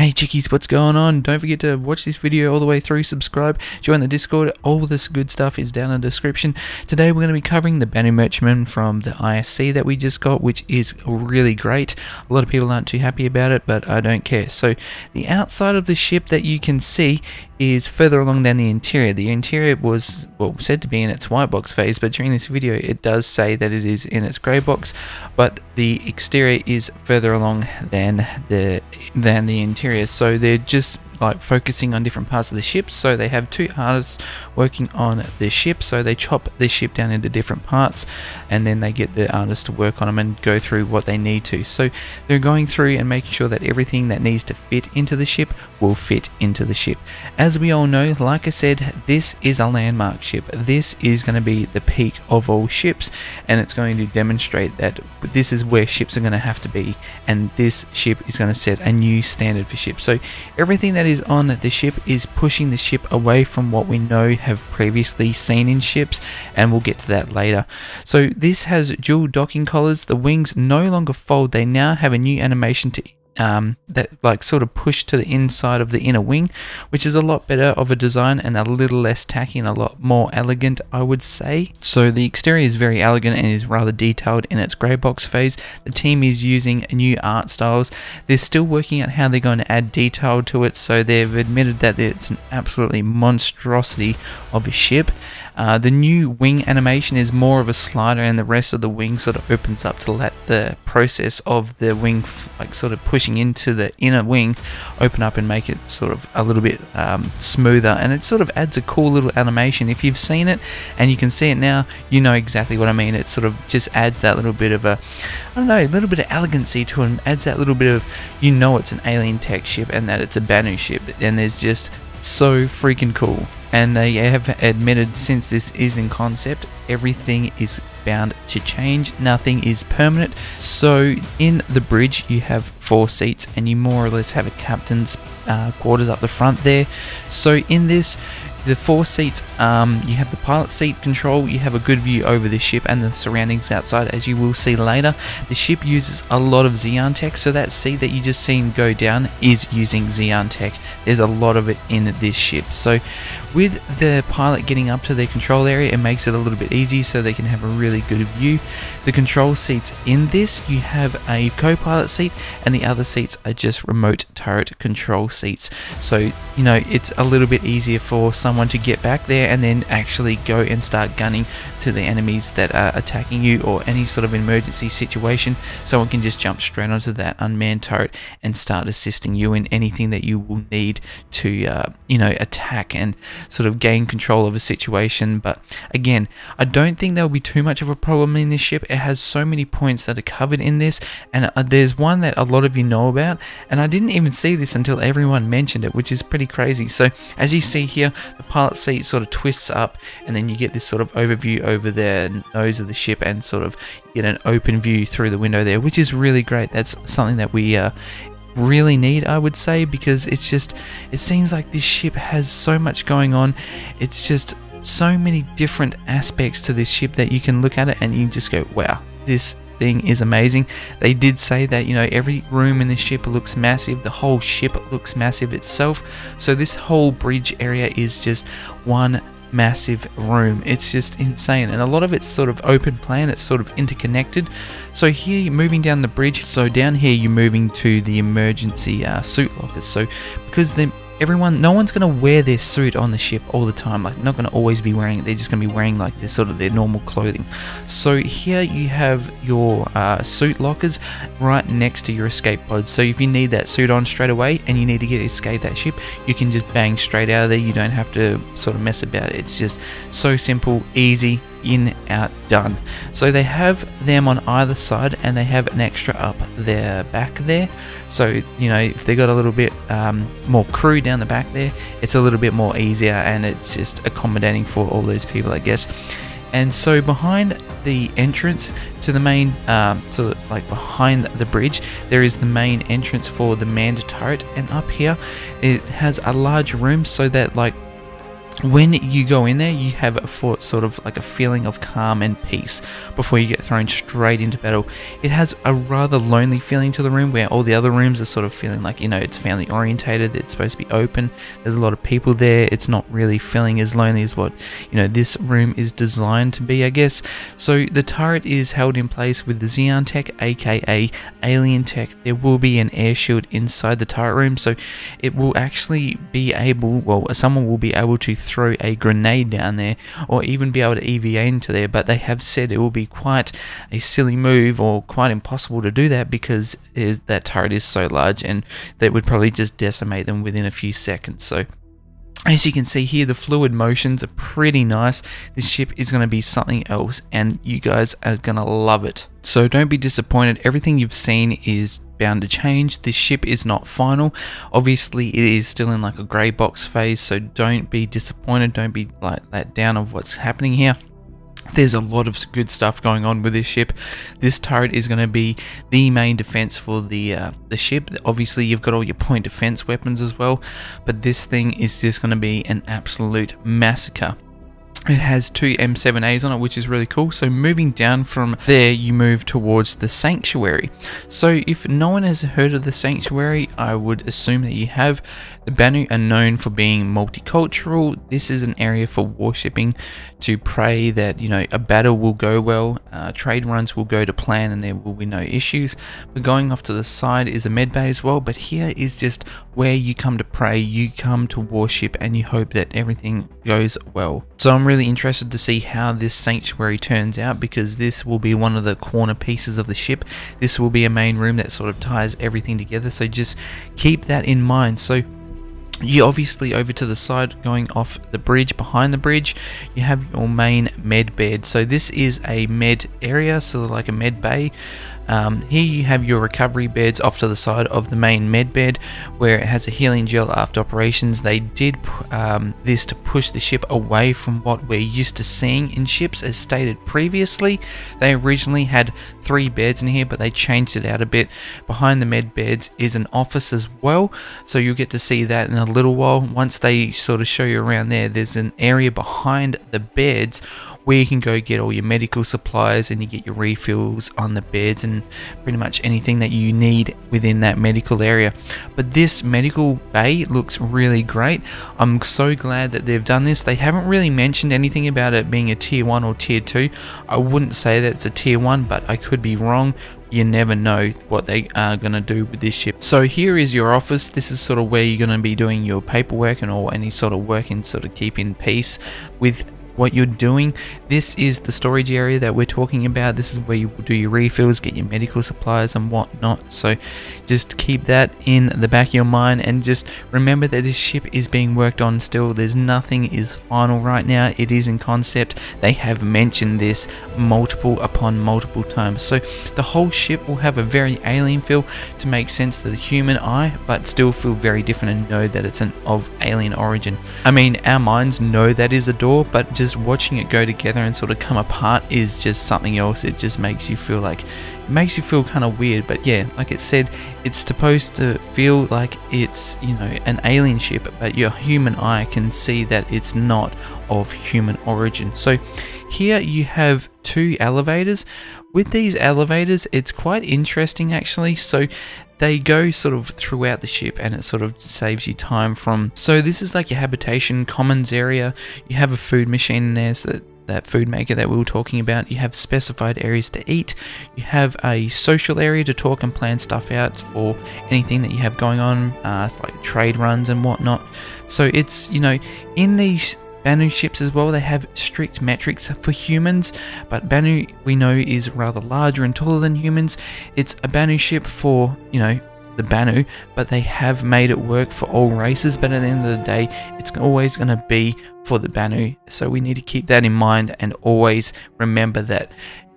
Hey chickies, what's going on? Don't forget to watch this video all the way through, subscribe, join the Discord, all this good stuff is down in the description. Today we're going to be covering the Banu Merchantman from the ISC that we just got, which is really great. A lot of people aren't too happy about it, but I don't care. So the outside of the ship that you can see is further along than the interior. The interior was well said to be in its white box phase, but during this video it does say that it is in its grey box, but the exterior is further along than the than the interior. So they're just like focusing on different parts of the ship. So they have two artists working on the ship. So they chop the ship down into different parts and then they get the artists to work on them and go through what they need to. So they're going through and making sure that everything that needs to fit into the ship will fit into the ship. As we all know, like I said, this is a landmark ship. This is going to be the peak of all ships and it's going to demonstrate that this is where ships are going to have to be and this ship is going to set a new standard for ships. So everything that on the ship is pushing the ship away from what we know have previously seen in ships and we'll get to that later. So this has dual docking collars, the wings no longer fold, they now have a new animation to um, that like sort of push to the inside of the inner wing, which is a lot better of a design and a little less tacky and a lot more elegant, I would say. So the exterior is very elegant and is rather detailed in its grey box phase. The team is using new art styles. They're still working out how they're going to add detail to it, so they've admitted that it's an absolutely monstrosity of a ship. Uh, the new wing animation is more of a slider and the rest of the wing sort of opens up to let the process of the wing like sort of pushing into the inner wing open up and make it sort of a little bit um, smoother. And it sort of adds a cool little animation. If you've seen it and you can see it now you know exactly what I mean. It sort of just adds that little bit of a I don't know a little bit of elegancy to it and adds that little bit of you know it's an alien tech ship and that it's a Banu ship. And there's just so freaking cool and they have admitted since this is in concept, everything is bound to change, nothing is permanent. So, in the bridge, you have four seats, and you more or less have a captain's uh, quarters up the front there. So, in this, the four seats, um, you have the pilot seat control, you have a good view over the ship and the surroundings outside, as you will see later. The ship uses a lot of Xi'an tech, so that seat that you just seen go down is using Xi'an tech. There's a lot of it in this ship. So, with the pilot getting up to their control area, it makes it a little bit easy so they can have a really good view. The control seats in this, you have a co pilot seat, and the other seats are just remote turret control seats. So, you know, it's a little bit easier for someone to get back there and then actually go and start gunning to the enemies that are attacking you or any sort of emergency situation. Someone can just jump straight onto that unmanned turret and start assisting you in anything that you will need to, uh, you know, attack and sort of gain control of a situation. But again, I don't think there'll be too much of a problem in this ship. It has so many points that are covered in this, and uh, there's one that a lot of you know about, and I didn't even see this until everyone mentioned it, which is pretty crazy. So as you see here, the pilot seat sort of twists up and then you get this sort of overview over the nose of the ship and sort of get an open view through the window there which is really great that's something that we uh, really need I would say because it's just it seems like this ship has so much going on it's just so many different aspects to this ship that you can look at it and you just go wow this thing is amazing. They did say that, you know, every room in the ship looks massive, the whole ship looks massive itself. So this whole bridge area is just one massive room. It's just insane. And a lot of it's sort of open plan, it's sort of interconnected. So here you're moving down the bridge. So down here you're moving to the emergency uh, suit lockers. So because the everyone, no one's going to wear their suit on the ship all the time. Like, not going to always be wearing it. They're just going to be wearing like their sort of their normal clothing. So here you have your uh, suit lockers right next to your escape pods. So if you need that suit on straight away and you need to get escape that ship, you can just bang straight out of there. You don't have to sort of mess about it. It's just so simple, easy, in, out, done. So they have them on either side and they have an extra up their back there. So, you know, if they got a little bit um, more crew down the back there, it's a little bit more easier and it's just accommodating for all those people, I guess. And so behind the entrance to the main, um, so like behind the bridge, there is the main entrance for the manned turret. And up here, it has a large room so that like when you go in there, you have a for, sort of like a feeling of calm and peace before you get thrown straight into battle. It has a rather lonely feeling to the room where all the other rooms are sort of feeling like, you know, it's family orientated, it's supposed to be open, there's a lot of people there, it's not really feeling as lonely as what, you know, this room is designed to be, I guess. So the turret is held in place with the Xi'an tech, aka Alien tech. There will be an air shield inside the turret room, so it will actually be able, well, someone will be able to throw a grenade down there or even be able to EVA into there, but they have said it will be quite a silly move or quite impossible to do that because that turret is so large and that would probably just decimate them within a few seconds. So as you can see here, the fluid motions are pretty nice. This ship is going to be something else, and you guys are going to love it. So don't be disappointed. Everything you've seen is bound to change. This ship is not final. Obviously, it is still in like a grey box phase, so don't be disappointed. Don't be like let down of what's happening here. There's a lot of good stuff going on with this ship. This turret is going to be the main defense for the uh, the ship. Obviously, you've got all your point defense weapons as well, but this thing is just going to be an absolute massacre. It has two M7As on it, which is really cool. So moving down from there, you move towards the Sanctuary. So if no one has heard of the Sanctuary, I would assume that you have. The Banu are known for being multicultural. This is an area for worshipping, to pray that, you know, a battle will go well, uh, trade runs will go to plan and there will be no issues. But going off to the side is a med bay as well, but here is just where you come to pray, you come to worship and you hope that everything goes well. So I'm really interested to see how this sanctuary turns out because this will be one of the corner pieces of the ship. This will be a main room that sort of ties everything together. So just keep that in mind. So you obviously over to the side going off the bridge behind the bridge you have your main med bed so this is a med area so like a med bay um, here you have your recovery beds off to the side of the main med bed where it has a healing gel after operations. They did um, this to push the ship away from what we're used to seeing in ships as stated previously. They originally had three beds in here but they changed it out a bit. Behind the med beds is an office as well so you'll get to see that in a little while. Once they sort of show you around there there's an area behind the beds where you can go get all your medical supplies and you get your refills on the beds and pretty much anything that you need within that medical area. But this medical bay looks really great. I'm so glad that they've done this. They haven't really mentioned anything about it being a tier 1 or tier 2. I wouldn't say that it's a tier 1, but I could be wrong you never know what they are going to do with this ship. So here is your office. This is sort of where you're going to be doing your paperwork and all any sort of work and sort of keep in peace with what you're doing. This is the storage area that we're talking about. This is where you do your refills, get your medical supplies and whatnot. So just keep that in the back of your mind and just remember that this ship is being worked on still. There's nothing is final right now. It is in concept. They have mentioned this multiple upon multiple times. So the whole ship will have a very alien feel to make sense to the human eye, but still feel very different and know that it's an of alien origin. I mean, our minds know that is the door, but just watching it go together and sort of come apart is just something else. It just makes you feel like it makes you feel kind of weird. But yeah, like it said, it's supposed to feel like it's you know an alien ship, but your human eye can see that it's not of human origin. So here you have two elevators. With these elevators, it's quite interesting actually. So they go sort of throughout the ship and it sort of saves you time from so this is like your habitation commons area you have a food machine in there so that that food maker that we were talking about. You have specified areas to eat. You have a social area to talk and plan stuff out for anything that you have going on, uh, like trade runs and whatnot. So it's, you know, in these Banu ships as well, they have strict metrics for humans, but Banu we know is rather larger and taller than humans. It's a Banu ship for, you know, the Banu, but they have made it work for all races, but at the end of the day, it's always going to be for the Banu. So we need to keep that in mind and always remember that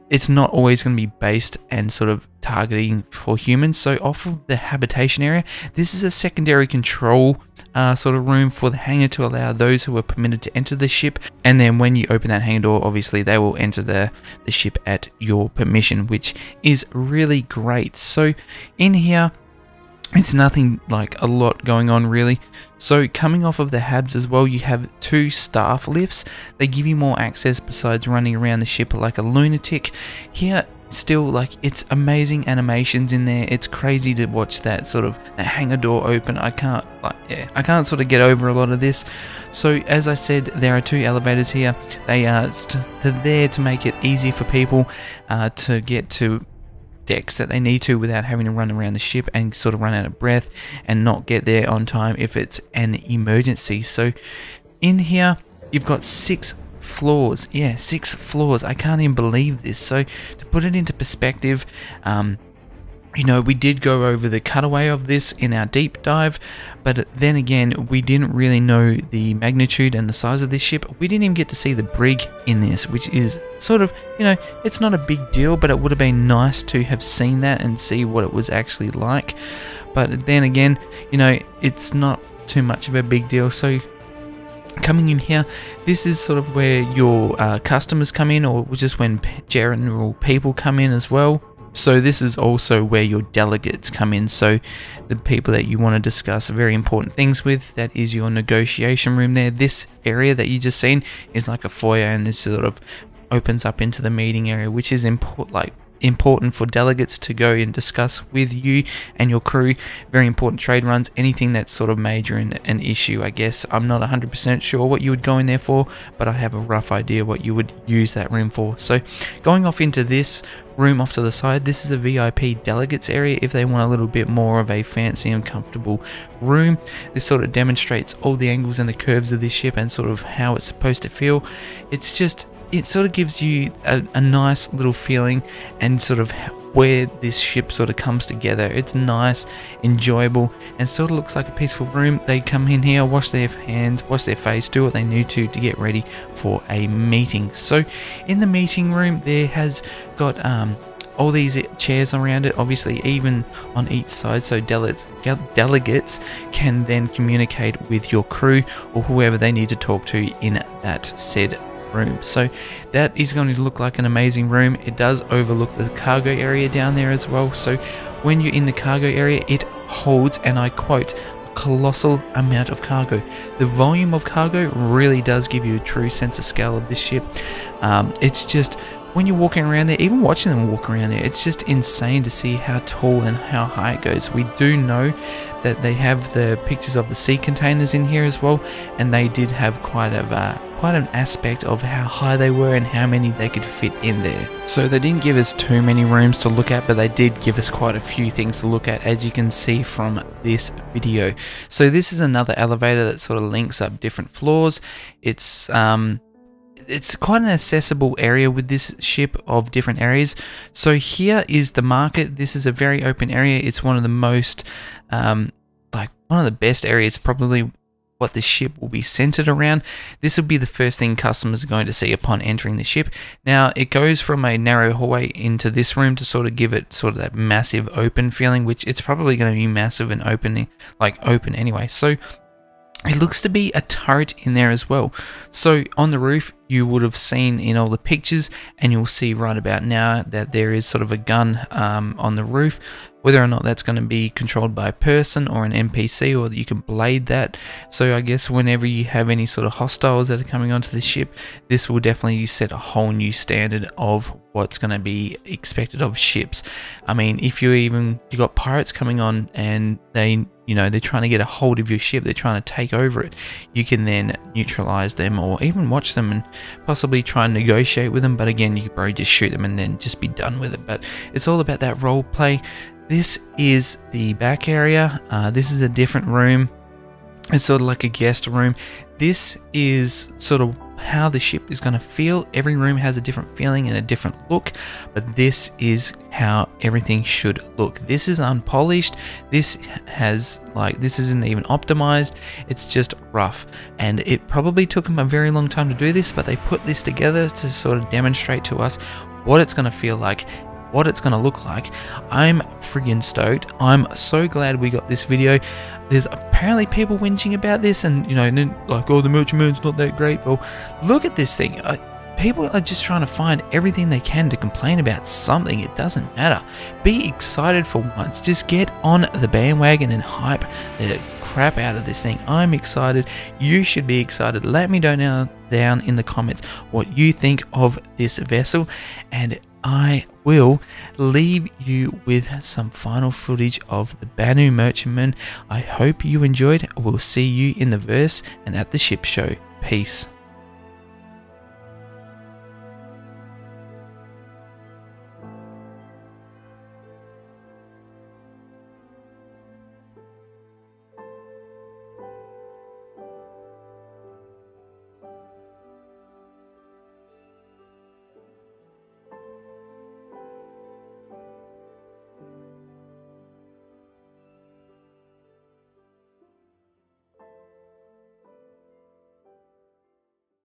it's not always going to be based and sort of targeting for humans. So off of the habitation area, this is a secondary control uh, sort of room for the hangar to allow those who are permitted to enter the ship. And then when you open that hangar door, obviously they will enter the, the ship at your permission, which is really great. So in here, it's nothing like a lot going on really. So coming off of the Habs as well, you have two staff lifts. They give you more access besides running around the ship like a lunatic. Here, still like it's amazing animations in there. It's crazy to watch that sort of that hangar door open. I can't like yeah, I can't sort of get over a lot of this. So as I said, there are two elevators here. They are they're there to make it easy for people uh, to get to decks that they need to without having to run around the ship and sort of run out of breath and not get there on time if it's an emergency. So in here, you've got six floors. Yeah, six floors. I can't even believe this. So to put it into perspective, um, you know, we did go over the cutaway of this in our deep dive, but then again, we didn't really know the magnitude and the size of this ship. We didn't even get to see the brig in this, which is sort of, you know, it's not a big deal, but it would have been nice to have seen that and see what it was actually like. But then again, you know, it's not too much of a big deal. So coming in here, this is sort of where your uh, customers come in, or just when general people come in as well. So this is also where your delegates come in. So the people that you want to discuss very important things with, that is your negotiation room there. This area that you just seen is like a foyer and this sort of opens up into the meeting area, which is important like important for delegates to go and discuss with you and your crew. Very important trade runs, anything that's sort of major and an issue, I guess. I'm not 100% sure what you would go in there for, but I have a rough idea what you would use that room for. So going off into this room off to the side, this is a VIP delegates area if they want a little bit more of a fancy and comfortable room. This sort of demonstrates all the angles and the curves of this ship and sort of how it's supposed to feel. It's just it sort of gives you a, a nice little feeling and sort of where this ship sort of comes together. It's nice, enjoyable, and sort of looks like a peaceful room. They come in here, wash their hands, wash their face, do what they need to to get ready for a meeting. So, in the meeting room, there has got um, all these chairs around it, obviously, even on each side, so delegates, delegates can then communicate with your crew or whoever they need to talk to in that said room. So that is going to look like an amazing room. It does overlook the cargo area down there as well. So when you're in the cargo area, it holds, and I quote, a colossal amount of cargo. The volume of cargo really does give you a true sense of scale of this ship. Um, it's just when you're walking around there, even watching them walk around there, it's just insane to see how tall and how high it goes. We do know that they have the pictures of the sea containers in here as well, and they did have quite a uh, quite an aspect of how high they were and how many they could fit in there. So they didn't give us too many rooms to look at, but they did give us quite a few things to look at, as you can see from this video. So this is another elevator that sort of links up different floors. It's um it's quite an accessible area with this ship of different areas. So here is the market. This is a very open area. It's one of the most, um, like one of the best areas, probably what the ship will be centered around. This will be the first thing customers are going to see upon entering the ship. Now, it goes from a narrow hallway into this room to sort of give it sort of that massive open feeling, which it's probably going to be massive and opening, like open anyway. So it looks to be a turret in there as well. So on the roof, you would have seen in all the pictures, and you'll see right about now that there is sort of a gun um, on the roof. Whether or not that's going to be controlled by a person or an NPC, or you can blade that. So I guess whenever you have any sort of hostiles that are coming onto the ship, this will definitely set a whole new standard of what's going to be expected of ships. I mean, if you even you got pirates coming on and they you know they're trying to get a hold of your ship they're trying to take over it you can then neutralize them or even watch them and possibly try and negotiate with them but again you could probably just shoot them and then just be done with it but it's all about that role play this is the back area. Uh, this is a different room. It's sort of like a guest room. This is sort of how the ship is going to feel. Every room has a different feeling and a different look, but this is how everything should look. This is unpolished. This has like this isn't even optimized. It's just rough. And it probably took them a very long time to do this, but they put this together to sort of demonstrate to us what it's going to feel like what it's going to look like. I'm friggin' stoked. I'm so glad we got this video. There's apparently people whinging about this and, you know, like, oh, the merchantman's not that great. Well, look at this thing. Uh, People are just trying to find everything they can to complain about something. It doesn't matter. Be excited for once. Just get on the bandwagon and hype the crap out of this thing. I'm excited. You should be excited. Let me know down in the comments what you think of this vessel and I will leave you with some final footage of the Banu Merchantman. I hope you enjoyed. We'll see you in the verse and at the ship show. Peace.